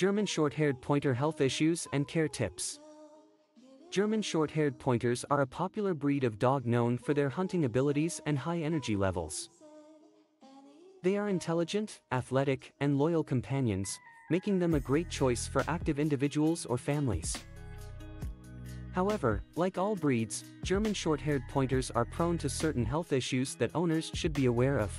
German Short-Haired Pointer Health Issues and Care Tips German Short-Haired Pointers are a popular breed of dog known for their hunting abilities and high energy levels. They are intelligent, athletic, and loyal companions, making them a great choice for active individuals or families. However, like all breeds, German short-haired pointers are prone to certain health issues that owners should be aware of.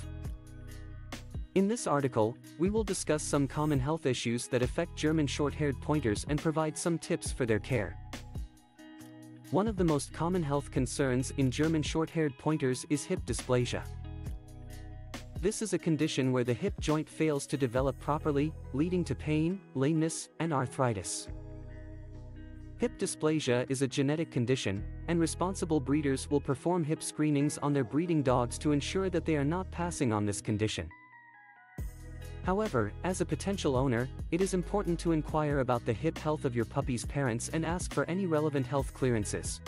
In this article, we will discuss some common health issues that affect German short-haired pointers and provide some tips for their care. One of the most common health concerns in German short-haired pointers is hip dysplasia. This is a condition where the hip joint fails to develop properly, leading to pain, lameness, and arthritis. Hip dysplasia is a genetic condition, and responsible breeders will perform hip screenings on their breeding dogs to ensure that they are not passing on this condition. However, as a potential owner, it is important to inquire about the hip health of your puppy's parents and ask for any relevant health clearances.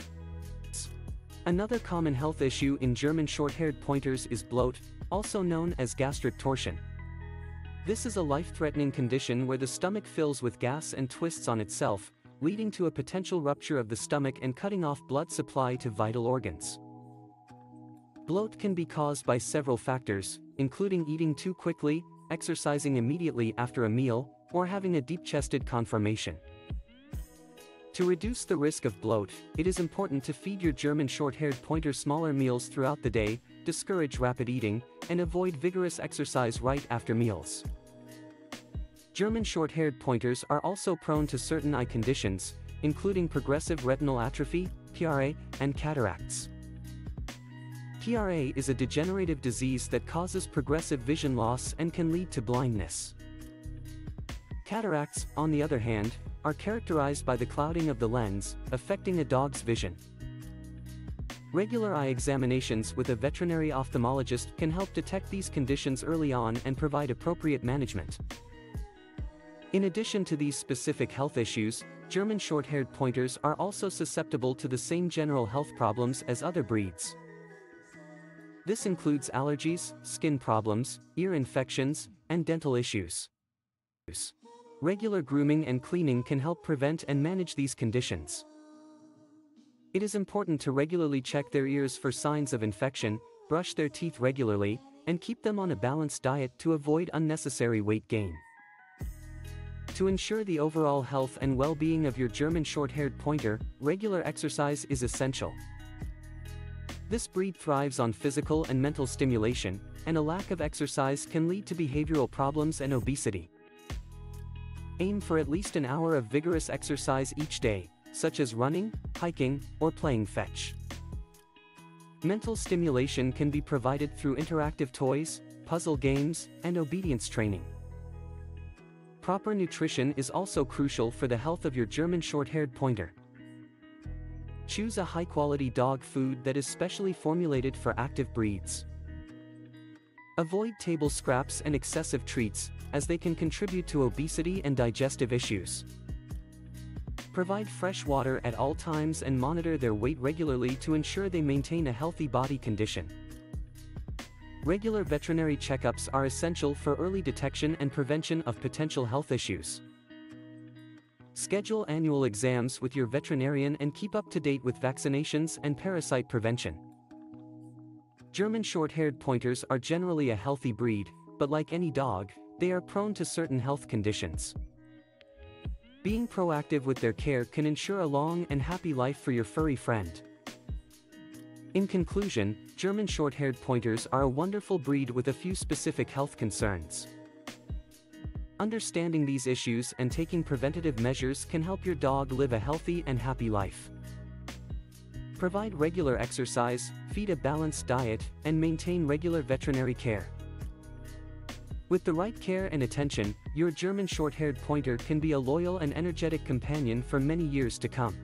Another common health issue in German short-haired pointers is bloat, also known as gastric torsion. This is a life-threatening condition where the stomach fills with gas and twists on itself, leading to a potential rupture of the stomach and cutting off blood supply to vital organs. Bloat can be caused by several factors, including eating too quickly, exercising immediately after a meal, or having a deep-chested conformation. To reduce the risk of bloat, it is important to feed your German short-haired pointer smaller meals throughout the day, discourage rapid eating, and avoid vigorous exercise right after meals. German short-haired pointers are also prone to certain eye conditions, including progressive retinal atrophy, PRA, and cataracts. PRA is a degenerative disease that causes progressive vision loss and can lead to blindness. Cataracts, on the other hand, are characterized by the clouding of the lens, affecting a dog's vision. Regular eye examinations with a veterinary ophthalmologist can help detect these conditions early on and provide appropriate management. In addition to these specific health issues, German short-haired pointers are also susceptible to the same general health problems as other breeds. This includes allergies, skin problems, ear infections, and dental issues. Regular grooming and cleaning can help prevent and manage these conditions. It is important to regularly check their ears for signs of infection, brush their teeth regularly, and keep them on a balanced diet to avoid unnecessary weight gain. To ensure the overall health and well-being of your German short-haired pointer, regular exercise is essential. This breed thrives on physical and mental stimulation, and a lack of exercise can lead to behavioral problems and obesity. Aim for at least an hour of vigorous exercise each day, such as running, hiking, or playing fetch. Mental stimulation can be provided through interactive toys, puzzle games, and obedience training. Proper nutrition is also crucial for the health of your German short-haired pointer. Choose a high-quality dog food that is specially formulated for active breeds. Avoid table scraps and excessive treats, as they can contribute to obesity and digestive issues. Provide fresh water at all times and monitor their weight regularly to ensure they maintain a healthy body condition. Regular veterinary checkups are essential for early detection and prevention of potential health issues. Schedule annual exams with your veterinarian and keep up to date with vaccinations and parasite prevention. German short-haired pointers are generally a healthy breed, but like any dog, they are prone to certain health conditions. Being proactive with their care can ensure a long and happy life for your furry friend. In conclusion, German short-haired pointers are a wonderful breed with a few specific health concerns. Understanding these issues and taking preventative measures can help your dog live a healthy and happy life. Provide regular exercise, feed a balanced diet, and maintain regular veterinary care. With the right care and attention, your German short-haired pointer can be a loyal and energetic companion for many years to come.